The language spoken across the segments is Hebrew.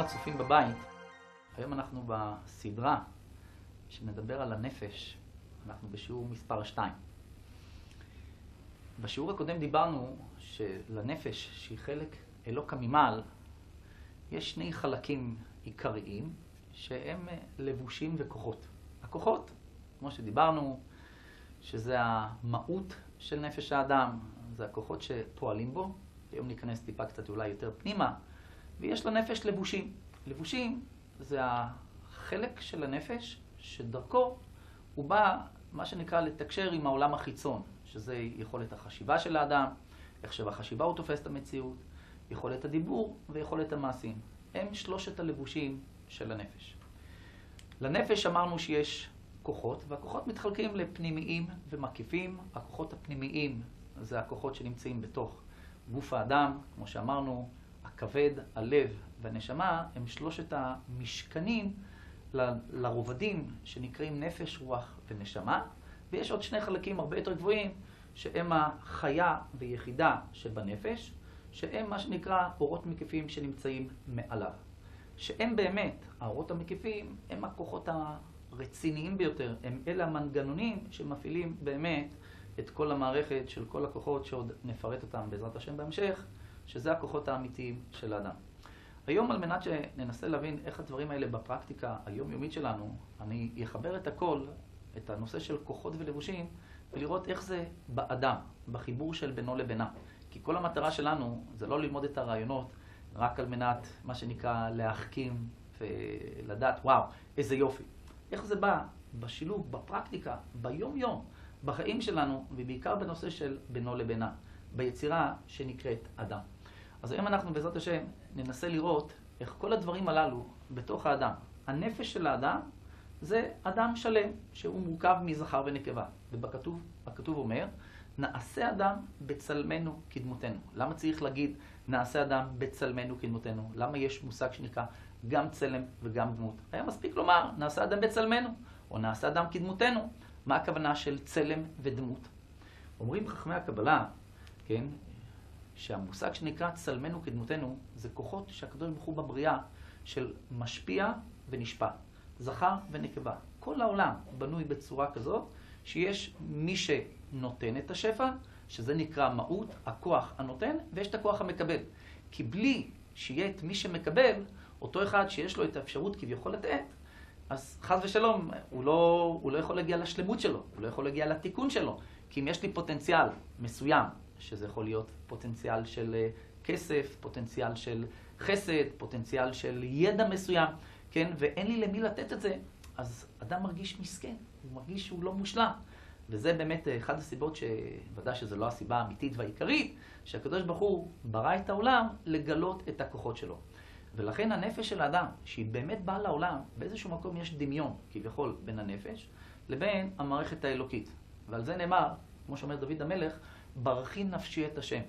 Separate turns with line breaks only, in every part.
לצופים בבית, היום אנחנו בסדרה שנדבר על הנפש, אנחנו בשיעור מספר 2. בשיעור הקודם דיברנו שלנפש, שהיא חלק אלוקא ממעל, יש שני חלקים עיקריים שהם לבושים וכוחות. הכוחות, כמו שדיברנו, שזה המהות של נפש האדם, זה הכוחות שפועלים בו. היום ניכנס טיפה קצת אולי יותר פנימה. ויש לנפש לבושים. לבושים זה החלק של הנפש שדרכו הוא בא, מה שנקרא, לתקשר עם העולם החיצון, שזה יכולת החשיבה של האדם, איך שבחשיבה הוא תופס את המציאות, יכולת הדיבור ויכולת המעשים. הם שלושת הלבושים של הנפש. לנפש אמרנו שיש כוחות, והכוחות מתחלקים לפנימיים ומקיפים. הכוחות הפנימיים זה הכוחות שנמצאים בתוך גוף האדם, כמו שאמרנו, הכבד, הלב והנשמה הם שלושת המשכנים לרובדים שנקראים נפש, רוח ונשמה, ויש עוד שני חלקים הרבה יותר גבוהים שהם החיה ויחידה שבנפש, שהם מה שנקרא אורות מקיפים שנמצאים מעליו. שהם באמת, האורות המקיפים, הם הכוחות הרציניים ביותר, הם אלה המנגנונים שמפעילים באמת את כל המערכת של כל הכוחות שעוד נפרט אותם בעזרת השם בהמשך, שזה הכוחות האמיתיים של האדם. היום על מנת שננסה להבין איך הדברים האלה בפרקטיקה היומיומית שלנו, אני אחבר את הכל, את הנושא של כוחות ולבושים, ולראות איך זה באדם, בחיבור של בינו לבינה. כי כל המטרה שלנו זה לא ללמוד את הרעיונות רק על מנת, מה שנקרא, להחכים ולדעת, וואו, איזה יופי. איך זה בא בשילוב, בפרקטיקה, ביום-יום, בחיים שלנו, ובעיקר בנושא של בינו לבינה, ביצירה שנקראת אדם. אז היום אנחנו בעזרת השם ננסה לראות איך כל הדברים הללו בתוך האדם. הנפש של האדם זה אדם שלם, שהוא מורכב מזכר ונקבה. ובכתוב, הכתוב אומר, נעשה אדם בצלמנו כדמותנו. למה צריך להגיד נעשה אדם בצלמנו כדמותנו? למה יש מושג שנקרא גם צלם וגם דמות? היה מספיק לומר נעשה אדם בצלמנו, או נעשה אדם כדמותנו. מה הכוונה של צלם ודמות? אומרים חכמי הקבלה, כן, שהמושג שנקרא צלמנו כדמותנו זה כוחות שהקדוש ברוך הוא בבריאה של משפיע ונשפע, זכר ונקבה. כל העולם בנוי בצורה כזאת שיש מי שנותן את השפע, שזה נקרא מהות, הכוח הנותן, ויש את הכוח המקבל. כי בלי שיהיה את מי שמקבל, אותו אחד שיש לו את האפשרות כביכול לתת, אז חס ושלום, הוא לא, הוא לא יכול להגיע לשלמות שלו, הוא לא יכול להגיע לתיקון שלו. כי אם יש לי פוטנציאל מסוים, שזה יכול להיות פוטנציאל של אה, כסף, פוטנציאל של חסד, פוטנציאל של ידע מסוים, כן, ואין לי למי לתת את זה, אז אדם מרגיש מסכן, הוא מרגיש שהוא לא מושלם. וזה באמת אה, אחת הסיבות שוודאי שזו לא הסיבה האמיתית והעיקרית, שהקדוש ברוך הוא ברא את העולם לגלות את הכוחות שלו. ולכן הנפש של האדם, שהיא באמת באה לעולם, באיזשהו מקום יש דמיון, כביכול, בין הנפש לבין המערכת האלוקית. ועל זה נאמר, כמו שאומר דוד המלך, ברכי נפשי את השם.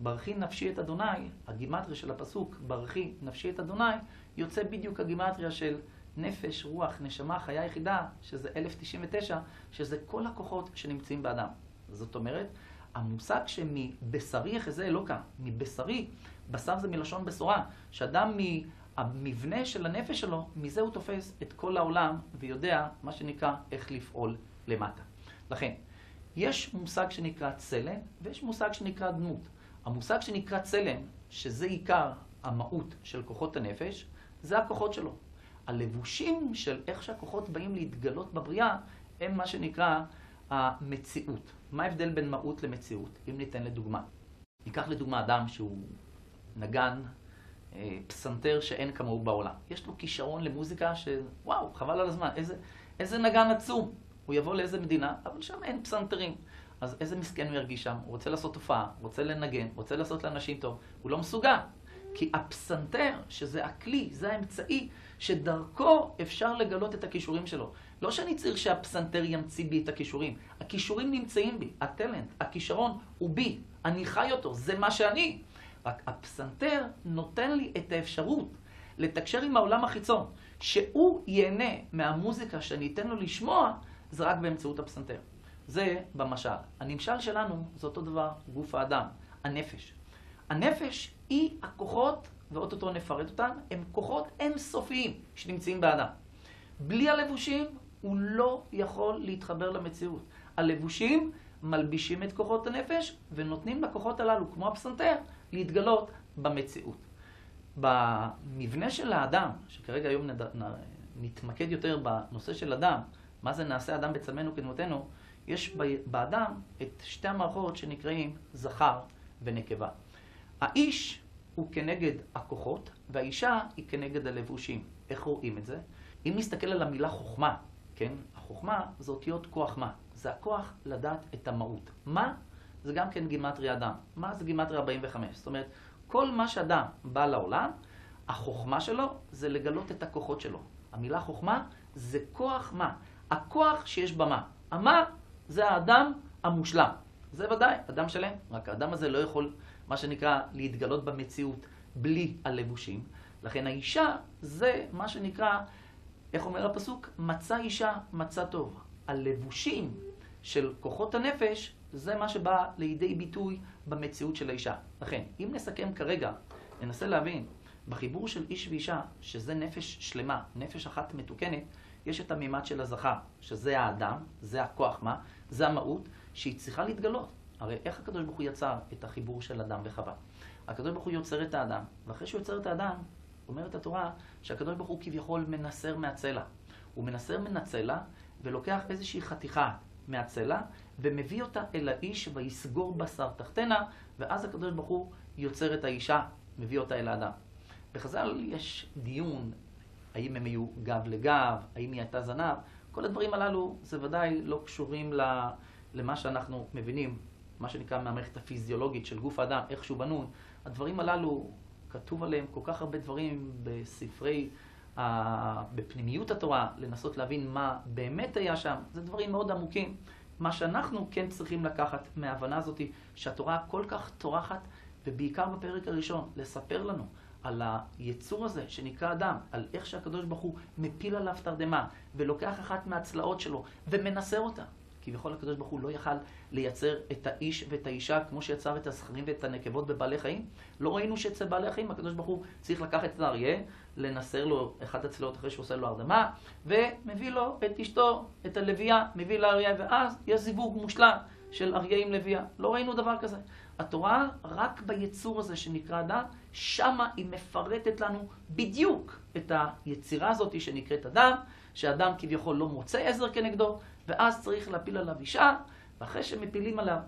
ברכי נפשי את אדוני, הגימטריה של הפסוק, ברכי נפשי את אדוני, יוצא בדיוק הגימטריה של נפש, רוח, נשמה, חיה יחידה, שזה 1099, שזה כל הכוחות שנמצאים באדם. זאת אומרת, המושג שמבשרי יחזה אלוקה, מבשרי, בשר זה מלשון בשורה, שאדם מהמבנה של הנפש שלו, מזה הוא תופס את כל העולם ויודע, מה שנקרא, איך לפעול למטה. לכן, יש מושג שנקרא צלם ויש מושג שנקרא דמות. המושג שנקרא צלם, שזה עיקר המהות של כוחות הנפש, זה הכוחות שלו. הלבושים של איך שהכוחות באים להתגלות בבריאה, הם מה שנקרא המציאות. מה ההבדל בין מהות למציאות? אם ניתן לדוגמה. ניקח לדוגמה אדם שהוא נגן אה, פסנתר שאין כמוהו בעולם. יש לו כישרון למוזיקה שוואו, חבל על הזמן, איזה, איזה נגן עצום. הוא יבוא לאיזה מדינה, אבל שם אין פסנתרים. אז איזה מסכן הוא ירגיש שם? הוא רוצה לעשות הופעה, רוצה לנגן, רוצה לעשות לאנשים טוב. הוא לא מסוגל. כי הפסנתר, שזה הכלי, זה האמצעי, שדרכו אפשר לגלות את הכישורים שלו. לא שאני צריך שהפסנתר ימציא בי את הכישורים. הכישורים נמצאים בי, הטלנט, הכישרון הוא בי. אני חי אותו, זה מה שאני. רק הפסנתר נותן לי את האפשרות לתקשר עם העולם החיצון. שהוא ייהנה מהמוזיקה שאני אתן לו לשמוע, זה רק באמצעות הפסנתר. זה במשל. הנמשל שלנו זה אותו דבר, גוף האדם, הנפש. הנפש היא הכוחות ואו-טו-טו נפרט אותם, הם כוחות אינסופיים שנמצאים באדם. בלי הלבושים הוא לא יכול להתחבר למציאות. הלבושים מלבישים את כוחות הנפש ונותנים לכוחות הללו, כמו הפסנתר, להתגלות במציאות. במבנה של האדם, שכרגע היום נד... נתמקד יותר בנושא של אדם, מה זה נעשה אדם בצלמנו כדמותנו, יש באדם את שתי המערכות שנקראים זכר ונקבה. האיש הוא כנגד הכוחות, והאישה היא כנגד הלבושים. איך רואים את זה? אם נסתכל על המילה חוכמה, כן? החוכמה זה אותיות כוח מה. זה הכוח לדעת את המהות. מה? זה גם כן גימטרי אדם. מה זה גימטרי 45? זאת אומרת, כל מה שאדם בא לעולם, החוכמה שלו זה לגלות את הכוחות שלו. המילה חוכמה זה כוח מה. הכוח שיש במה. המה זה האדם המושלם. זה ודאי, אדם שלם. רק האדם הזה לא יכול, מה שנקרא, להתגלות במציאות בלי הלבושים. לכן האישה זה מה שנקרא, איך אומר הפסוק? מצא אישה, מצא טוב. הלבושים של כוחות הנפש, זה מה שבא לידי ביטוי במציאות של האישה. לכן, אם נסכם כרגע, ננסה להבין, בחיבור של איש ואישה, שזה נפש שלמה, נפש אחת מתוקנת, יש את המימד של הזכר, שזה האדם, זה הכוח מה, זה המהות, שהיא צריכה להתגלות. הרי איך הקדוש ברוך הוא יצר את החיבור של אדם וחווה? הקדוש ברוך הוא יוצר את האדם, ואחרי שהוא יוצר את האדם, אומרת התורה שהקדוש ברוך הוא כביכול מנסר מהצלע. הוא מנסר מן הצלע ולוקח איזושהי חתיכה מהצלע ומביא אותה אל האיש ויסגור בשר תחתנה, ואז הקדוש ברוך הוא יוצר את האישה, מביא אותה אל האדם. בחז"ל יש דיון האם הם היו גב לגב, האם היא הייתה זנב, כל הדברים הללו זה ודאי לא קשורים למה שאנחנו מבינים, מה שנקרא מהמערכת הפיזיולוגית של גוף האדם, איך שהוא בנוי. הדברים הללו, כתוב עליהם כל כך הרבה דברים בספרי, בפנימיות התורה, לנסות להבין מה באמת היה שם, זה דברים מאוד עמוקים. מה שאנחנו כן צריכים לקחת מההבנה הזאת, שהתורה כל כך טורחת, ובעיקר בפרק הראשון, לספר לנו על היצור הזה שנקרא אדם, על איך שהקדוש ברוך הוא מפיל עליו תרדמה ולוקח אחת מהצלעות שלו ומנסר אותה. כביכול הקדוש ברוך הוא לא יכל לייצר את האיש ואת האישה כמו שיצר את הזכרים ואת הנקבות בבעלי חיים. לא ראינו שאצל בעלי החיים הקדוש ברוך הוא צריך לקחת את האריה, לנסר לו אחת הצלעות אחרי שהוא עושה לו הרדמה, ומביא לו את אשתו, את הלוויה, מביא לאריה, ואז יש זיווג מושלם של אריה עם לוויה. לא ראינו דבר כזה. התורה רק ביצור הזה שנקרא אדם, שמה היא מפרטת לנו בדיוק את היצירה הזאת שנקראת אדם, שאדם כביכול לא מוצא עזר כנגדו, ואז צריך להפיל עליו אישה, ואחרי שמפילים עליו,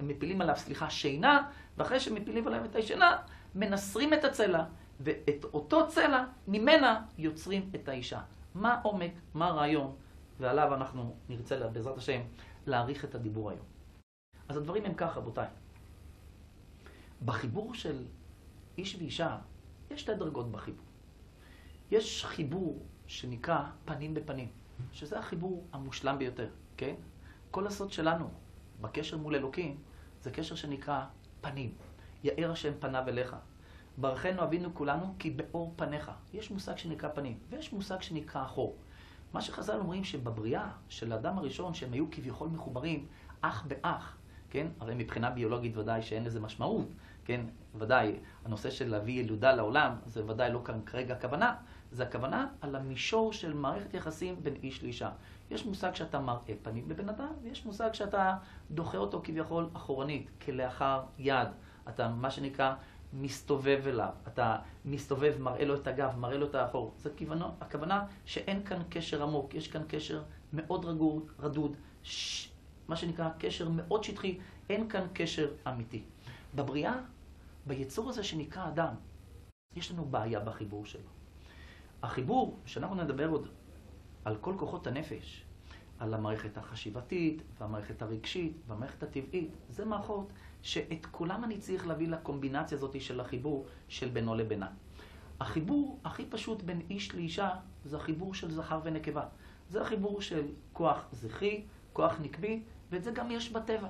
מפילים עליו, סליחה, שינה, ואחרי שמפילים עליו את הישנה, מנסרים את הצלע, ואת אותו צלע, ממנה יוצרים את האישה. מה העומק, מה הרעיון, ועליו אנחנו נרצה, בעזרת השם, להעריך את הדיבור היום. אז הדברים הם כך, רבותיי. בחיבור של איש ואישה, יש שתי דרגות בחיבור. יש חיבור שנקרא פנים בפנים, שזה החיבור המושלם ביותר, כן? כל הסוד שלנו בקשר מול אלוקים זה קשר שנקרא פנים. יאר השם פניו אליך. ברכנו אבינו כולנו כי באור פניך. יש מושג שנקרא פנים, ויש מושג שנקרא אחור. מה שחז"ל אומרים שבבריאה של האדם הראשון, שהם היו כביכול מחוברים אח באח, כן? הרי מבחינה ביולוגית ודאי שאין לזה משמעות, כן? ודאי, הנושא של להביא ילודה לעולם, זה ודאי לא כאן כרגע הכוונה, זה הכוונה על המישור של מערכת יחסים בין איש לאישה. יש מושג שאתה מראה פנים לבן אדם, ויש מושג שאתה דוחה אותו כביכול אחורנית, כלאחר יד. אתה, מה שנקרא, מסתובב אליו. אתה מסתובב, מראה לו את הגב, מראה לו את האחור. זה כיוונו, הכוונה שאין כאן קשר עמוק, יש כאן קשר מאוד רגוד, רדוד, ש... מה שנקרא קשר מאוד שטחי, אין כאן קשר אמיתי. בבריאה, ביצור הזה שנקרא אדם, יש לנו בעיה בחיבור שלו. החיבור, שאנחנו נדבר עוד על כל כוחות הנפש, על המערכת החשיבתית, והמערכת הרגשית, והמערכת הטבעית, זה מערכות שאת כולם אני צריך להביא לקומבינציה הזאת של החיבור של בינו לבינה. החיבור הכי פשוט בין איש לאישה זה החיבור של זכר ונקבה. זה החיבור של כוח זכרי, כוח נקבי, ואת זה גם יש בטבע.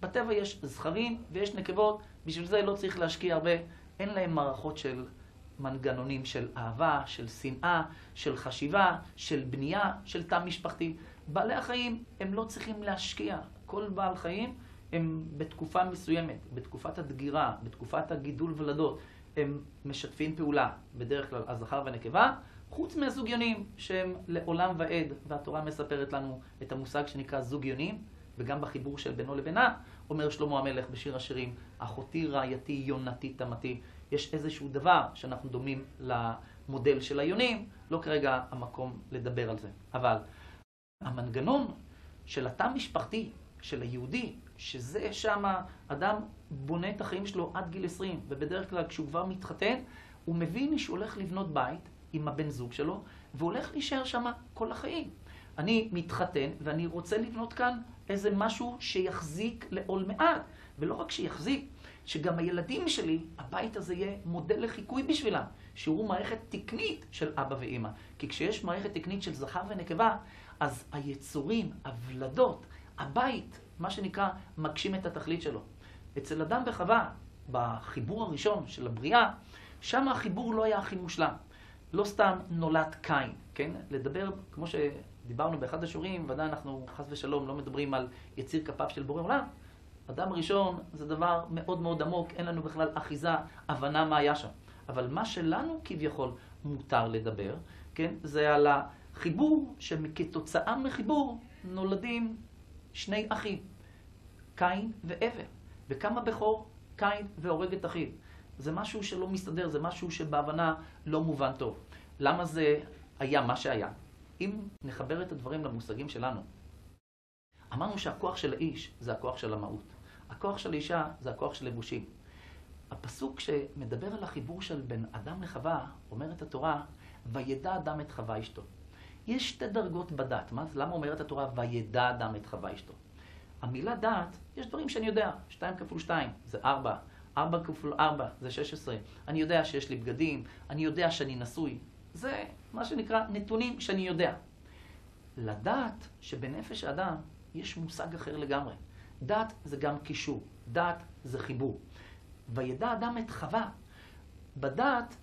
בטבע יש זכרים ויש נקבות, בשביל זה לא צריך להשקיע הרבה, אין להם מערכות של מנגנונים של אהבה, של שנאה, של חשיבה, של בנייה, של תא משפחתי. בעלי החיים, הם לא צריכים להשקיע. כל בעל חיים הם בתקופה מסוימת, בתקופת הדגירה, בתקופת הגידול ולדות, הם משתפים פעולה, בדרך כלל הזכר והנקבה, חוץ מהזוגיונים שהם לעולם ועד, והתורה מספרת לנו את המושג שנקרא זוגיונים, וגם בחיבור של בינו לבינה, אומר שלמה המלך בשיר השירים, אחותי רעייתי יונתי תמתי. יש איזשהו דבר שאנחנו דומים למודל של היונים, לא כרגע המקום לדבר על זה. אבל המנגנון של התא המשפחתי, של היהודי, שזה שם אדם בונה את החיים שלו עד גיל 20, ובדרך כלל כשהוא כבר מתחתן, הוא מבין שהוא הולך לבנות בית עם הבן זוג שלו, והוא הולך להישאר שם כל החיים. אני מתחתן ואני רוצה לבנות כאן איזה משהו שיחזיק לעול מעט, ולא רק שיחזיק, שגם הילדים שלי, הבית הזה יהיה מודל לחיקוי בשבילם, שהוא מערכת תקנית של אבא ואימא. כי כשיש מערכת תקנית של זכר ונקבה, אז היצורים, הוולדות, הבית, מה שנקרא, מגשים את התכלית שלו. אצל אדם וחווה, בחיבור הראשון של הבריאה, שם החיבור לא היה הכי מושלם. לא סתם נולד קין, כן? לדבר, כמו שדיברנו באחד השיעורים, ודאי אנחנו חס ושלום לא מדברים על יציר כפיו של בורא עולם. אדם ראשון זה דבר מאוד מאוד עמוק, אין לנו בכלל אחיזה, הבנה מה היה שם. אבל מה שלנו כביכול מותר לדבר, כן? זה על החיבור שכתוצאה מחיבור נולדים שני אחים, קין והבל. וכמה בכור? קין והורג את אחיו. זה משהו שלא מסתדר, זה משהו שבהבנה לא מובן טוב. למה זה היה מה שהיה? אם נחבר את הדברים למושגים שלנו, אמרנו שהכוח של האיש זה הכוח של המהות. הכוח של האישה זה הכוח של לבושים. הפסוק שמדבר על החיבור של בין אדם לחווה, אומרת התורה, וידע אדם את חווה אשתו. יש שתי דרגות בדת. מה, למה אומרת התורה, וידע אדם את חווה אשתו? המילה דעת, יש דברים שאני יודע. 2 כפול 2 זה 4. 4 כפול 4 זה 16. אני יודע שיש לי בגדים, אני יודע שאני נשוי. זה מה שנקרא נתונים שאני יודע. לדעת שבנפש האדם יש מושג אחר לגמרי. דת זה גם קישור, דת זה חיבור. וידע אדם את חווה. בדת,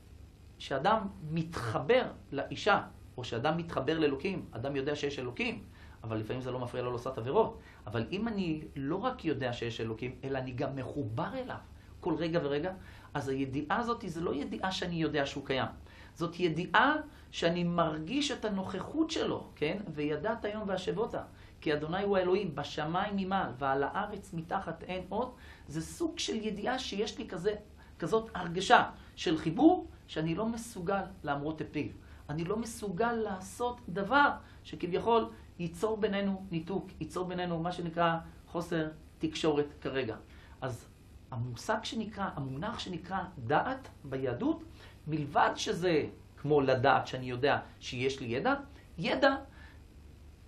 שאדם מתחבר לאישה, או שאדם מתחבר לאלוקים, אדם יודע שיש אלוקים, אבל לפעמים זה לא מפריע לו לעשות עבירות. אבל אם אני לא רק יודע שיש אלוקים, אלא אני גם מחובר אליו כל רגע ורגע, אז הידיעה הזאת זה לא ידיעה שאני יודע שהוא קיים. זאת ידיעה שאני מרגיש את הנוכחות שלו, כן? וידעת היום והשבותה. כי אדוני הוא האלוהים, בשמיים ממעל ועל הארץ מתחת אין עוד. זה סוג של ידיעה שיש לי כזה, כזאת הרגשה של חיבור, שאני לא מסוגל להמרות את פיו. אני לא מסוגל לעשות דבר שכביכול ייצור בינינו ניתוק, ייצור בינינו מה שנקרא חוסר תקשורת כרגע. אז המושג שנקרא, המונח שנקרא דעת ביהדות, מלבד שזה כמו לדעת שאני יודע שיש לי ידע, ידע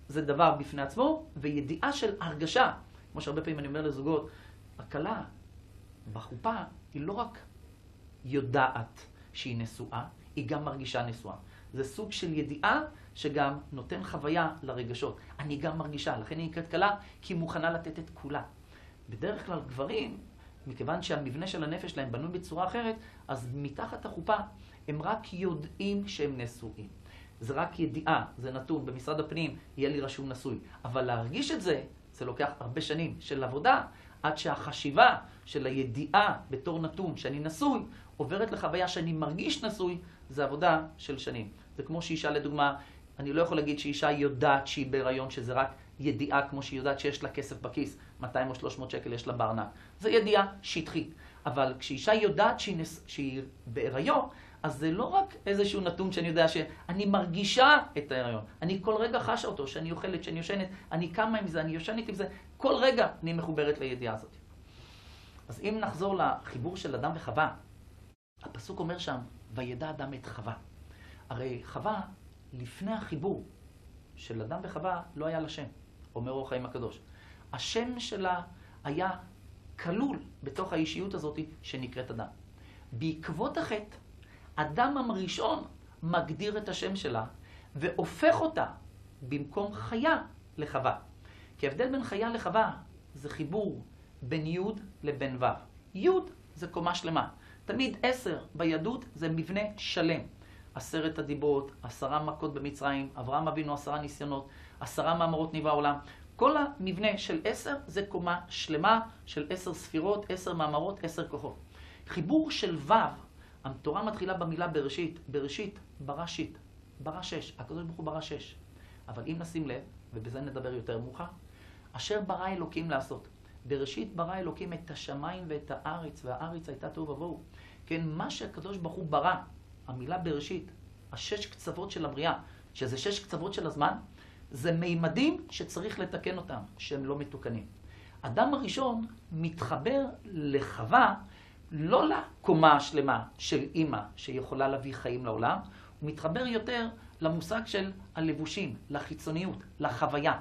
זה דבר בפני עצמו, וידיעה של הרגשה. כמו שהרבה פעמים אני אומר לזוגות, הכלה בחופה היא לא רק יודעת שהיא נשואה, היא גם מרגישה נשואה. זה סוג של ידיעה שגם נותן חוויה לרגשות. אני גם מרגישה, לכן היא נקראת כלה, כי היא מוכנה לתת את כולה. בדרך כלל גברים, מכיוון שהמבנה של הנפש שלהם בנוי בצורה אחרת, אז מתחת החופה הם רק יודעים שהם נשואים. זה רק ידיעה, זה נתון, במשרד הפנים יהיה לי רשום נשוי. אבל להרגיש את זה, זה לוקח הרבה שנים של עבודה, עד שהחשיבה של הידיעה בתור נתון שאני נשוי, עוברת לחוויה שאני מרגיש נשוי, זה עבודה של שנים. זה כמו שאישה, לדוגמה, אני לא יכול להגיד שאישה יודעת שהיא בהיריון, שזה רק ידיעה כמו שהיא יודעת שיש לה כסף בכיס, 200 או 300 שקל יש לה בארנק. זה ידיעה שטחית. אבל כשאישה יודעת שהיא, נס... שהיא בהיריון, אז זה לא רק איזשהו נתון שאני יודע שאני מרגישה את ההיריון. אני כל רגע חשה אותו, שאני אוכלת, שאני יושנת, אני קמה עם זה, אני יושנת עם זה, כל רגע אני מחוברת לידיעה הזאת. אז אם נחזור לחיבור של אדם וחווה, הפסוק אומר שם, וידע אדם את חווה. הרי חווה, לפני החיבור של אדם וחווה, לא היה לה שם, אומר אור חיים הקדוש. השם שלה היה כלול בתוך האישיות הזאת שנקראת אדם. בעקבות החטא, אדם הראשון מגדיר את השם שלה והופך אותה במקום חיה לחווה. כי ההבדל בין חיה לחווה זה חיבור בין י' לבין ו'. י' זה קומה שלמה. תמיד עשר ביהדות זה מבנה שלם. עשרת הדיברות, עשרה מכות במצרים, אברהם אבינו עשרה ניסיונות, עשרה מאמרות ניבה העולם. כל המבנה של עשר זה קומה שלמה של עשר ספירות, עשר מאמרות, עשר כוחות. חיבור של ו' התורה מתחילה במילה בראשית. בראשית, ברא שיט. ברא שש. הקדוש ברוך הוא ברא שש. אבל אם נשים לב, ובזה נדבר יותר מאוחר, אשר ברא אלוקים לעשות. בראשית ברא אלוקים את השמיים ואת הארץ, והארץ הייתה תוהו ובוהו. כן, מה שהקדוש ברוך הוא ברא, המילה בראשית, השש קצוות של הבריאה, שזה שש קצוות של הזמן, זה מימדים שצריך לתקן אותם, שהם לא מתוקנים. אדם הראשון מתחבר לחווה לא לקומה השלמה של אימא שיכולה להביא חיים לעולם, הוא מתחבר יותר למושג של הלבושים, לחיצוניות, לחוויה.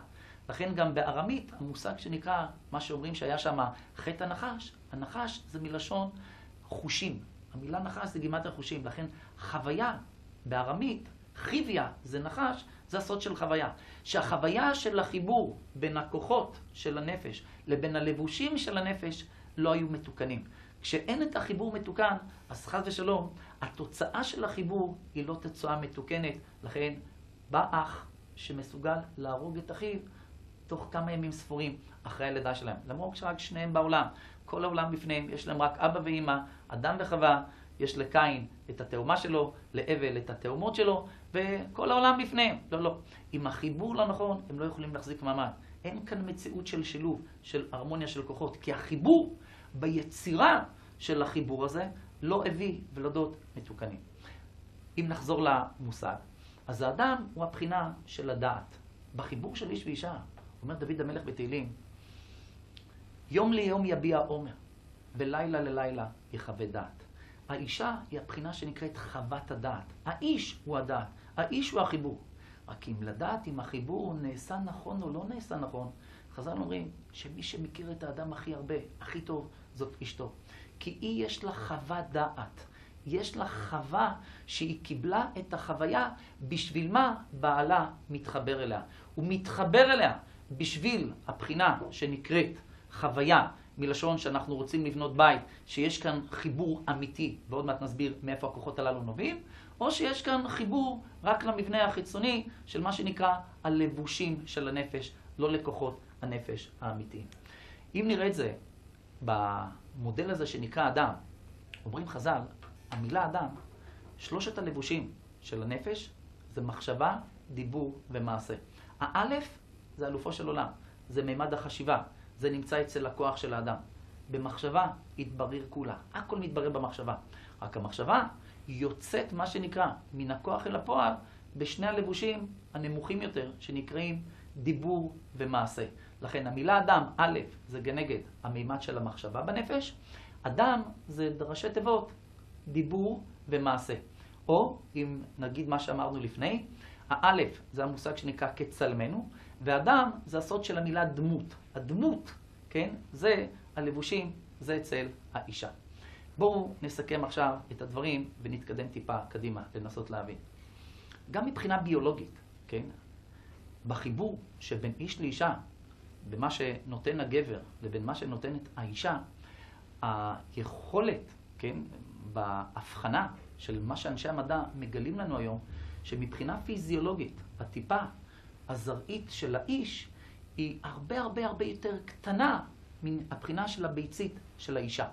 לכן גם בארמית המושג שנקרא, מה שאומרים שהיה שם חטא הנחש, הנחש זה מלשון חושים. המילה נחש זה גימת החושים, לכן חוויה בארמית, חיביה זה נחש, זה הסוד של חוויה. שהחוויה של החיבור בין הכוחות של הנפש לבין הלבושים של הנפש לא היו מתוקנים. כשאין את החיבור מתוקן, אז חס ושלום, התוצאה של החיבור היא לא תוצאה מתוקנת. לכן בא אח שמסוגל להרוג את אחיו תוך כמה ימים ספורים אחרי הלידה שלהם. למרות שרק שניהם בעולם, כל העולם בפניהם, יש להם רק אבא ואימא, אדם וחווה, יש לקין את התאומה שלו, להבל את התאומות שלו, וכל העולם בפניהם. לא, לא. עם החיבור לא נכון, הם לא יכולים להחזיק מעמד. אין כאן מציאות של שילוב, של הרמוניה של כוחות, כי החיבור ביצירה של החיבור הזה לא הביא ולדות מתוקנים. אם נחזור למושג, אז האדם הוא הבחינה של הדעת. בחיבור של איש ואישה, אומר דוד המלך בתהילים, יום ליום יביע עומר, ולילה ללילה יחווה דעת. האישה היא הבחינה שנקראת חוות הדעת. האיש הוא הדעת, האיש הוא החיבור. רק אם לדעת אם החיבור נעשה נכון או לא נעשה נכון, חז"ל אומרים שמי שמכיר את האדם הכי הרבה, הכי טוב, זאת אשתו. כי היא יש לה חוות דעת. יש לה חווה שהיא קיבלה את החוויה בשביל מה בעלה מתחבר אליה. הוא מתחבר אליה בשביל הבחינה שנקראת חוויה, מלשון שאנחנו רוצים לבנות בית, שיש כאן חיבור אמיתי, ועוד מעט נסביר מאיפה הכוחות הללו נובעים, או שיש כאן חיבור רק למבנה החיצוני של מה שנקרא הלבושים של הנפש, לא לכוחות הנפש האמיתיים. אם נראה את זה במודל הזה שנקרא אדם, אומרים חז"ל, המילה אדם, שלושת הלבושים של הנפש זה מחשבה, דיבור ומעשה. האלף זה אלופו של עולם, זה מימד החשיבה, זה נמצא אצל הכוח של האדם. במחשבה יתברר כולה, הכל מתברר במחשבה. רק המחשבה יוצאת, מה שנקרא, מן הכוח אל הפועל, בשני הלבושים הנמוכים יותר, שנקראים דיבור ומעשה. לכן המילה אדם, א', זה כנגד המימד של המחשבה בנפש, אדם זה דרשי תיבות, דיבור ומעשה. או, אם נגיד מה שאמרנו לפני, האלף זה המושג שנקרא כצלמנו, ואדם זה הסוד של המילה דמות. הדמות, כן, זה הלבושים, זה אצל האישה. בואו נסכם עכשיו את הדברים ונתקדם טיפה קדימה, לנסות להבין. גם מבחינה ביולוגית, כן, בחיבור שבין איש לאישה, במה שנותן הגבר לבין מה שנותנת האישה, היכולת, כן, בהבחנה של מה שאנשי המדע מגלים לנו היום, שמבחינה פיזיולוגית, הטיפה הזרעית של האיש היא הרבה הרבה הרבה יותר קטנה מן הבחינה של הביצית של האישה.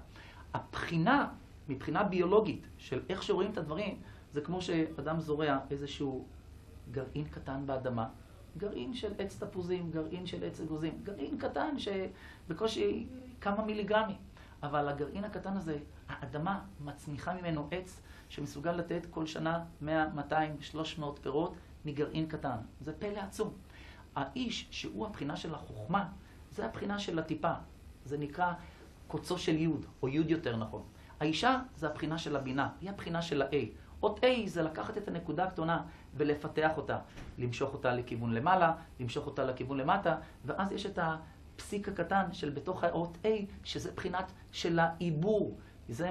הבחינה, מבחינה ביולוגית, של איך שרואים את הדברים, זה כמו שאדם זורע איזשהו גרעין קטן באדמה, גרעין של עץ תפוזים, גרעין של עץ אגוזים, גרעין קטן שבקושי כמה מיליגרמים. אבל הגרעין הקטן הזה, האדמה מצמיחה ממנו עץ שמסוגל לתת כל שנה 100, 200, 300 פירות מגרעין קטן. זה פלא עצום. האיש, שהוא הבחינה של החוכמה, זה הבחינה של הטיפה. זה נקרא קוצו של יוד, או יוד יותר נכון. האישה זה הבחינה של הבינה, היא הבחינה של ה-A. אות A זה לקחת את הנקודה הקטנה ולפתח אותה, למשוך אותה לכיוון למעלה, למשוך אותה לכיוון למטה, ואז יש את הפסיק הקטן של בתוך האות A, שזה בחינת של העיבור. זה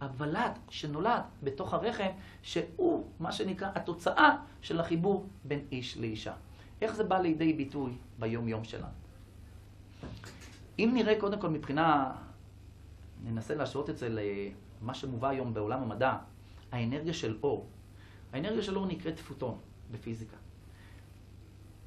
הוולד שנולד בתוך הרחם, שהוא מה שנקרא התוצאה של החיבור בין איש לאישה. איך זה בא לידי ביטוי ביום-יום שלנו? אם נראה קודם כל מבחינה, ננסה להשוות את זה למה שמובא היום בעולם המדע, האנרגיה של אור. האנרגיה של אור נקראת פוטון בפיזיקה.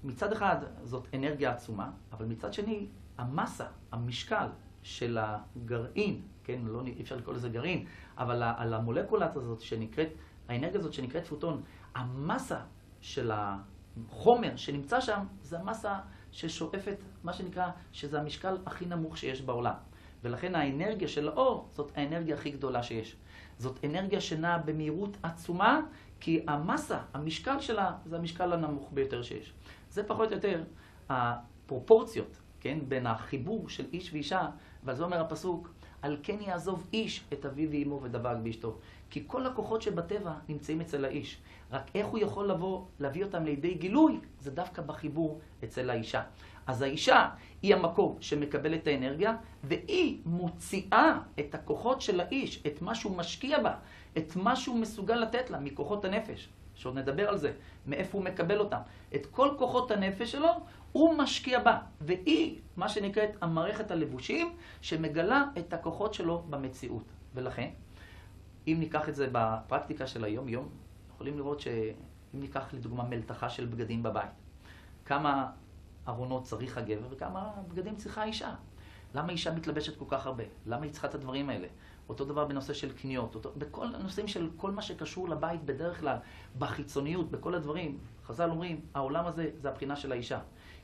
מצד אחד זאת אנרגיה עצומה, אבל מצד שני המסה, המשקל של הגרעין, כן, לא, אפשר לקרוא לזה גרעין, אבל על המולקולה הזאת שנקראת, האנרגיה הזאת שנקראת פוטון, המסה של החומר שנמצא שם, זה המסה ששואפת, מה שנקרא, שזה המשקל הכי נמוך שיש בעולם. ולכן האנרגיה של האור זאת האנרגיה הכי גדולה שיש. זאת אנרגיה שנעה במהירות עצומה, כי המסה, המשקל שלה, זה המשקל הנמוך ביותר שיש. זה פחות או יותר הפרופורציות, כן, בין החיבור של איש ואישה, ועל זה אומר הפסוק, על כן יעזוב איש את אביו ואמו ודבק באשתו. כי כל הכוחות שבטבע נמצאים אצל האיש. רק איך הוא יכול לבוא, להביא אותם לידי גילוי, זה דווקא בחיבור אצל האישה. אז האישה היא המקום שמקבל את האנרגיה, והיא מוציאה את הכוחות של האיש, את מה שהוא משקיע בה, את מה שהוא מסוגל לתת לה מכוחות הנפש. שעוד נדבר על זה, מאיפה הוא מקבל אותם. את כל כוחות הנפש שלו הוא משקיע בה, והיא, מה שנקראת המערכת הלבושים, שמגלה את הכוחות שלו במציאות. ולכן, אם ניקח את זה בפרקטיקה של היום-יום, יכולים לראות שאם ניקח לדוגמה מלתחה של בגדים בבית, כמה ארונות צריך הגבר וכמה בגדים צריכה האישה. למה אישה מתלבשת כל כך הרבה? למה היא צריכה את הדברים האלה? אותו דבר בנושא של קניות, אותו, בכל הנושאים של כל מה שקשור לבית בדרך כלל, בחיצוניות, בכל הדברים. חז"ל אומרים, העולם הזה זה הבחינה של האישה.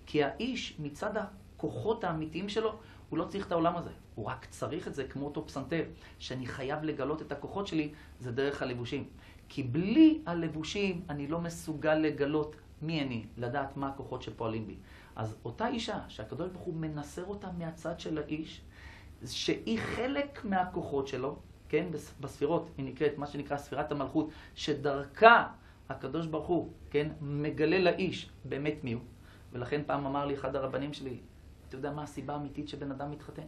כי האיש, מצד הכוחות האמיתיים שלו, הוא לא צריך את העולם הזה. הוא רק צריך את זה כמו אותו פסנתר, שאני חייב לגלות את הכוחות שלי, זה דרך הלבושים. כי בלי הלבושים אני לא מסוגל לגלות מי אני, לדעת מה הכוחות שפועלים בי. אז אותה אישה, שהקדוש ברוך הוא מנסר אותה מהצד של האיש, שהיא חלק מהכוחות שלו, כן, בספירות, היא נקראת מה שנקרא ספירת המלכות, שדרכה הקדוש ברוך הוא, כן, מגלה לאיש באמת מי הוא. ולכן פעם אמר לי אחד הרבנים שלי, אתה יודע מה הסיבה האמיתית שבן אדם מתחתן?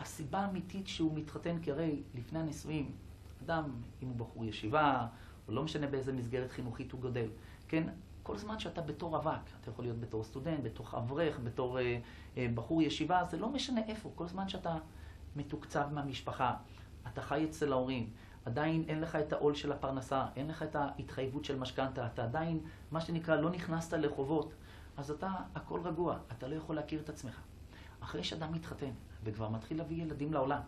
הסיבה האמיתית שהוא מתחתן, כי הרי לפני הנישואים, אדם, אם הוא בחור ישיבה, או לא משנה באיזה מסגרת חינוכית הוא גודל, כן, כל זמן שאתה בתור רווק, אתה יכול להיות בתור סטודנט, בתור אברך, בתור אה, אה, בחור ישיבה, זה לא משנה איפה, כל זמן שאתה מתוקצב מהמשפחה, אתה חי אצל ההורים, עדיין אין לך את העול של הפרנסה, אין לך את ההתחייבות של משכנתה, אתה עדיין, מה שנקרא, לא נכנסת לחובות, אז אתה, הכל רגוע, אתה לא יכול להכיר את עצמך. אחרי שאדם מתחתן, וכבר מתחיל להביא ילדים לעולם,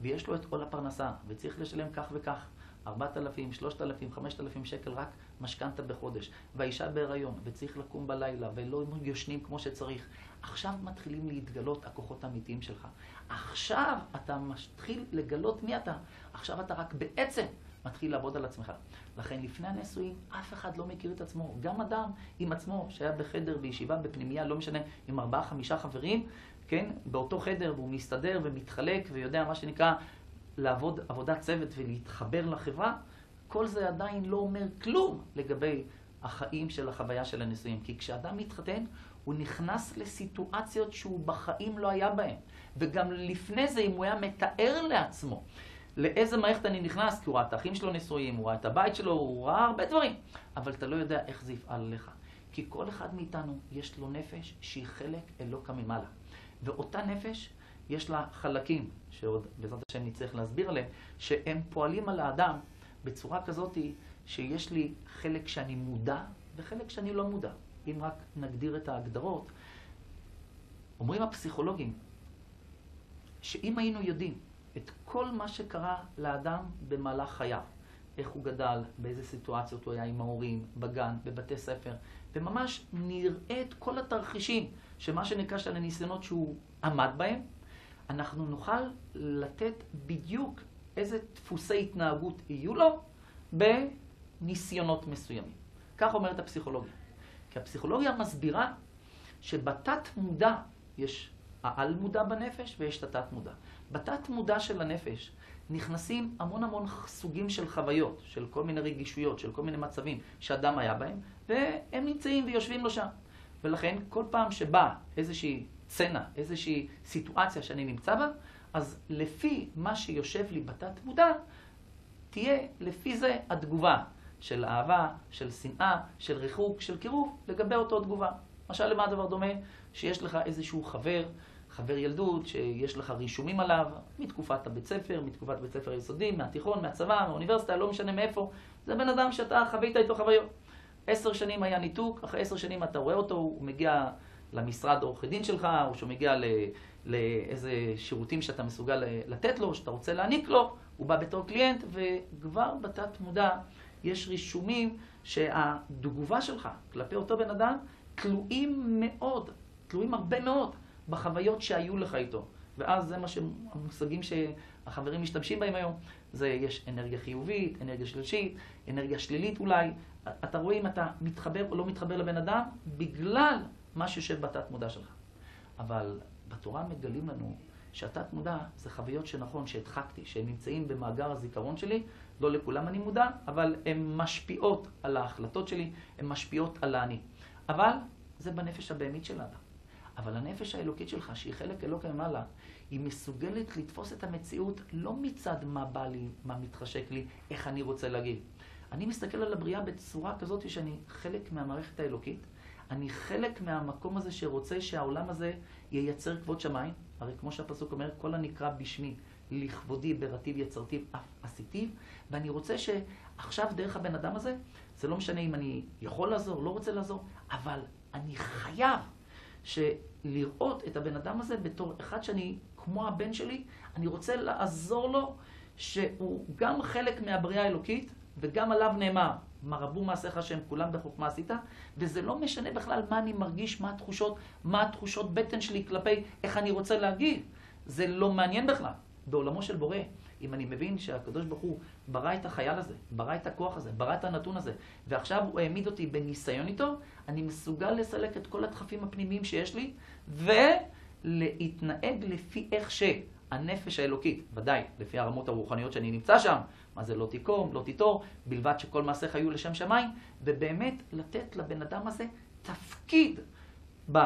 ויש לו את עול הפרנסה, וצריך לשלם כך וכך, 4,000, 3,000, 5,000 שקל רק משכנתה בחודש, והאישה בהיריון, וצריך לקום בלילה, ולא יושנים כמו שצריך. עכשיו מתחילים להתגלות הכוחות האמיתיים שלך. עכשיו אתה מתחיל לגלות מי אתה. עכשיו אתה רק בעצם מתחיל לעבוד על עצמך. לכן לפני הנישואים אף אחד לא מכיר את עצמו. גם אדם עם עצמו שהיה בחדר, בישיבה, בפנימייה, לא משנה, עם ארבעה, חמישה חברים, כן, באותו חדר, והוא מסתדר ומתחלק ויודע מה שנקרא לעבוד עבודת צוות ולהתחבר לחברה, כל זה עדיין לא אומר כלום לגבי החיים של החוויה של הנישואים. כי כשאדם מתחתן, הוא נכנס לסיטואציות שהוא בחיים לא היה בהן. וגם לפני זה, אם הוא היה מתאר לעצמו לאיזה מערכת אני נכנס, כי הוא ראה את האחים שלו נשואים, הוא ראה את הבית שלו, הוא ראה הרבה דברים, אבל אתה לא יודע איך זה יפעל עליך. כי כל אחד מאיתנו יש לו נפש שהיא חלק אלוקה ממעלה. ואותה נפש יש לה חלקים, שעוד בעזרת השם נצטרך להסביר עליהם, שהם פועלים על האדם בצורה כזאת שיש לי חלק שאני מודע וחלק שאני לא מודע. אם רק נגדיר את ההגדרות, אומרים הפסיכולוגים שאם היינו יודעים את כל מה שקרה לאדם במהלך חייו, איך הוא גדל, באיזה סיטואציות הוא היה עם ההורים, בגן, בבתי ספר, וממש נראה את כל התרחישים, שמה שנקרא של הניסיונות שהוא עמד בהם, אנחנו נוכל לתת בדיוק איזה דפוסי התנהגות יהיו לו בניסיונות מסוימים. כך אומרת הפסיכולוגיה. כי הפסיכולוגיה מסבירה שבתת מודע יש העל מודע בנפש ויש את התת מודע. בתת מודע של הנפש נכנסים המון המון סוגים של חוויות, של כל מיני רגישויות, של כל מיני מצבים שאדם היה בהם, והם נמצאים ויושבים לו שם. ולכן כל פעם שבאה איזושהי סצנה, איזושהי סיטואציה שאני נמצא בה, אז לפי מה שיושב לי בתת מודע, תהיה לפי זה התגובה של אהבה, של שנאה, של ריחוק, של קירוב, לגבי אותו תגובה. למשל, למה הדבר דומה? שיש לך איזשהו חבר, חבר ילדות, שיש לך רישומים עליו, מתקופת הבית ספר, מתקופת בית ספר היסודי, מהתיכון, מהצבא, מהאוניברסיטה, לא משנה מאיפה. זה בן אדם שאתה חווית איתו חוויות. עשר שנים היה ניתוק, אחרי עשר שנים אתה רואה אותו, הוא מגיע למשרד עורכי דין שלך, או שהוא מגיע לאיזה שירותים שאתה מסוגל לתת לו, שאתה רוצה להעניק לו, הוא בא בתור קליינט, וכבר בתת מודע יש רישומים שהתגובה שלך כלפי אותו בן אדם תלויים מאוד, תלויים הרבה מאוד בחוויות שהיו לך איתו. ואז זה מה שהמושגים שהחברים משתמשים בהם היום. זה יש אנרגיה חיובית, אנרגיה שלישית, אנרגיה שלילית אולי. אתה רואה אם אתה מתחבר או לא מתחבר לבן אדם בגלל מה שיושב בתת מודע שלך. אבל בתורה מגלים לנו שהתת מודע זה חוויות שנכון, שהדחקתי, שהן נמצאים במאגר הזיכרון שלי, לא לכולם אני מודע, אבל הן משפיעות על ההחלטות שלי, הן משפיעות על האני. אבל זה בנפש הבהמית של האדם. אבל הנפש האלוקית שלך, שהיא חלק אלוקי ממעלה, היא מסוגלת לתפוס את המציאות לא מצד מה בא לי, מה מתחשק לי, איך אני רוצה להגיב. אני מסתכל על הבריאה בצורה כזאת שאני חלק מהמערכת האלוקית, אני חלק מהמקום הזה שרוצה שהעולם הזה ייצר כבוד שמיים. הרי כמו שהפסוק אומר, כל הנקרא בשמי, לכבודי, ברטיב, יצרתיו, אף עשיתיו, ואני רוצה שעכשיו דרך הבן אדם הזה, זה לא משנה אם אני יכול לעזור, לא רוצה לעזור, אבל אני חייב שלראות את הבן אדם הזה בתור אחד שאני, כמו הבן שלי, אני רוצה לעזור לו שהוא גם חלק מהבריאה האלוקית, וגם עליו נאמר, מה רבו מעשיך שהם כולם בחוכמה עשית, וזה לא משנה בכלל מה אני מרגיש, מה התחושות, מה התחושות בטן שלי כלפי איך אני רוצה להגיב. זה לא מעניין בכלל. בעולמו של בורא, אם אני מבין שהקדוש ברוך הוא ברא את החייל הזה, ברא את הכוח הזה, ברא את הנתון הזה, ועכשיו הוא העמיד אותי בניסיון איתו, אני מסוגל לסלק את כל הדחפים הפנימיים שיש לי, ולהתנהג לפי איך שהנפש האלוקית, ודאי, לפי הרמות הרוחניות שאני נמצא שם, מה זה לא תיקום, לא תיטור, בלבד שכל מעשיך יהיו לשם שמיים, ובאמת לתת לבן אדם הזה תפקיד ב...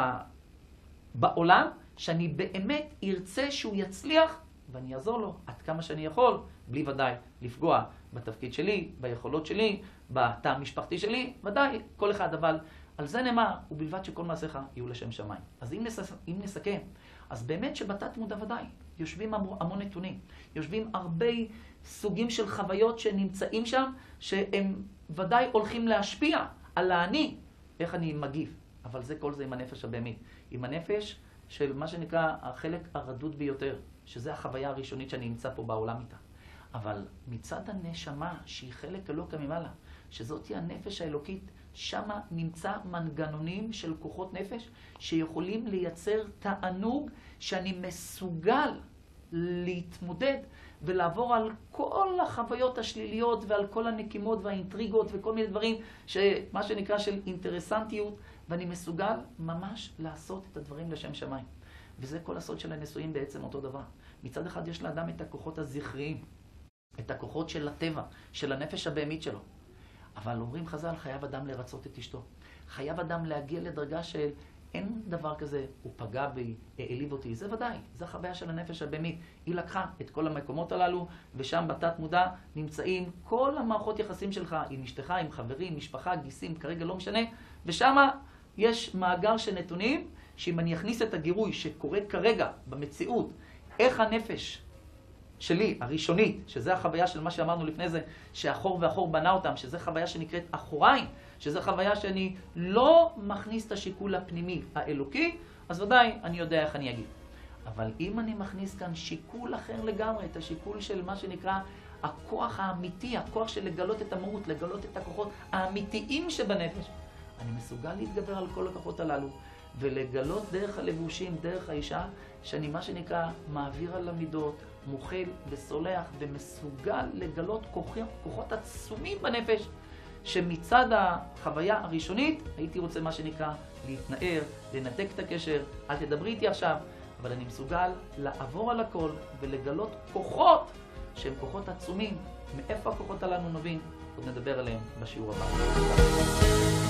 בעולם, שאני באמת ארצה שהוא יצליח ואני אעזור לו עד כמה שאני יכול, בלי ודאי לפגוע בתפקיד שלי, ביכולות שלי, בתא המשפחתי שלי, ודאי, כל אחד, אבל על זה נאמר, ובלבד שכל מעשיך יהיו לשם שמיים. אז אם, נס... אם נסכם, אז באמת שבתת מודע ודאי, יושבים המון נתונים, יושבים הרבה סוגים של חוויות שנמצאים שם, שהם ודאי הולכים להשפיע על האני, איך אני מגיב. אבל זה כל זה עם הנפש הבהמית. עם הנפש של מה שנקרא החלק הרדוד ביותר, שזה החוויה הראשונית שאני נמצא פה בעולם איתה. אבל מצד הנשמה, שהיא חלק אלוקה ממעלה, שזאתי הנפש האלוקית, שמה נמצא מנגנונים של כוחות נפש שיכולים לייצר תענוג שאני מסוגל להתמודד ולעבור על כל החוויות השליליות ועל כל הנקימות והאינטריגות וכל מיני דברים, מה שנקרא של אינטרסנטיות, ואני מסוגל ממש לעשות את הדברים לשם שמיים. וזה כל הסוד של הנישואים בעצם אותו דבר. מצד אחד יש לאדם את הכוחות הזכריים, את הכוחות של הטבע, של הנפש הבהמית שלו. אבל אומרים חז"ל, חייב אדם לרצות את אשתו. חייב אדם להגיע לדרגה של אין דבר כזה, הוא פגע בי, העליב אותי. זה ודאי, זו החוויה של הנפש הבהמית. היא לקחה את כל המקומות הללו, ושם בתת מודע נמצאים כל המערכות יחסים שלך עם אשתך, עם חברים, משפחה, גיסים, כרגע לא משנה, ושם יש מאגר של נתונים, שאם אני אכניס את הגירוי שקורה כרגע במציאות, איך הנפש שלי, הראשונית, שזה החוויה של מה שאמרנו לפני זה, שהחור והחור בנה אותם, שזה חוויה שנקראת אחוריים, שזה חוויה שאני לא מכניס את השיקול הפנימי האלוקי, אז ודאי אני יודע איך אני אגיד. אבל אם אני מכניס כאן שיקול אחר לגמרי, את השיקול של מה שנקרא הכוח האמיתי, הכוח של לגלות את המהות, לגלות את הכוחות האמיתיים שבנפש, אני מסוגל להתגבר על כל הכוחות הללו. ולגלות דרך הלבושים, דרך האישה, שאני מה שנקרא מעביר על המידות, מוחל וסולח ומסוגל לגלות כוחות, כוחות עצומים בנפש, שמצד החוויה הראשונית הייתי רוצה מה שנקרא להתנער, לנתק את הקשר, אל תדברי איתי עכשיו, אבל אני מסוגל לעבור על הכל ולגלות כוחות שהם כוחות עצומים. מאיפה הכוחות הללו נובעים? עוד נדבר עליהם בשיעור הבא.